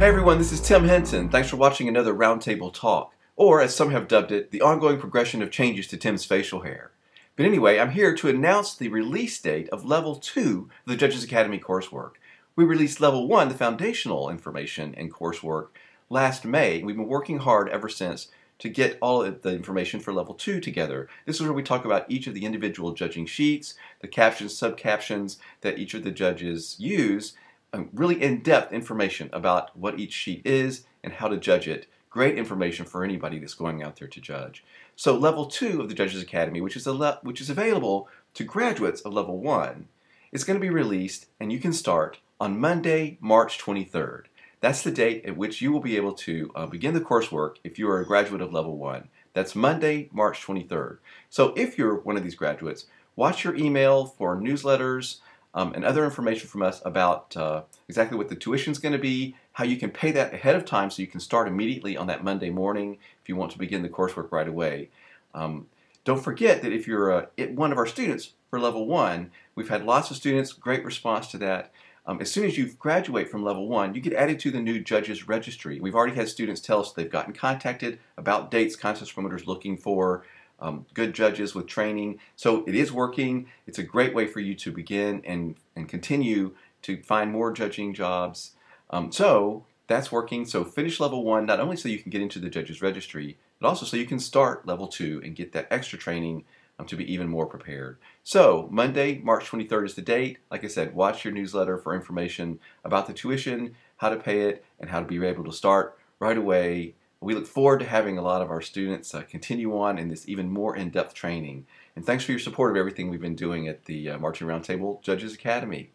Hey everyone, this is Tim Hinton. Thanks for watching another Roundtable Talk, or as some have dubbed it, the ongoing progression of changes to Tim's facial hair. But anyway, I'm here to announce the release date of Level 2 of the Judges Academy coursework. We released Level 1, the foundational information and coursework, last May. We've been working hard ever since to get all of the information for Level 2 together. This is where we talk about each of the individual judging sheets, the captions, sub-captions that each of the judges use, um, really in-depth information about what each sheet is and how to judge it. Great information for anybody that's going out there to judge. So level two of the Judges Academy, which is, which is available to graduates of level one, is going to be released and you can start on Monday, March 23rd. That's the date at which you will be able to uh, begin the coursework if you are a graduate of level one. That's Monday, March 23rd. So if you're one of these graduates, watch your email for newsletters, um, and other information from us about uh, exactly what the tuition is going to be, how you can pay that ahead of time so you can start immediately on that Monday morning if you want to begin the coursework right away. Um, don't forget that if you're uh, one of our students for level one, we've had lots of students, great response to that. Um, as soon as you graduate from level one, you get added to the new judges registry. We've already had students tell us they've gotten contacted about dates contest promoters looking for um, good judges with training. So it is working. It's a great way for you to begin and, and continue to find more judging jobs. Um, so that's working. So finish level one, not only so you can get into the judges registry, but also so you can start level two and get that extra training um, to be even more prepared. So Monday, March 23rd is the date. Like I said, watch your newsletter for information about the tuition, how to pay it, and how to be able to start right away we look forward to having a lot of our students uh, continue on in this even more in-depth training. And thanks for your support of everything we've been doing at the uh, Marching Roundtable Judges Academy.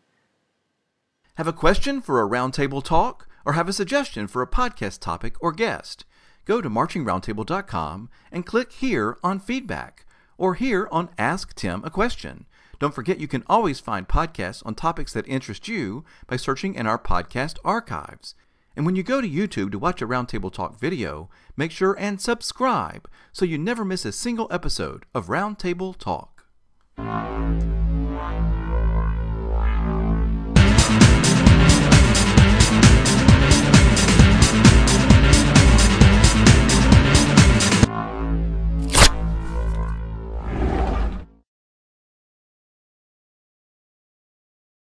Have a question for a roundtable talk or have a suggestion for a podcast topic or guest? Go to marchingroundtable.com and click here on feedback or here on Ask Tim a Question. Don't forget you can always find podcasts on topics that interest you by searching in our podcast archives. And when you go to YouTube to watch a Roundtable Talk video, make sure and subscribe so you never miss a single episode of Roundtable Talk.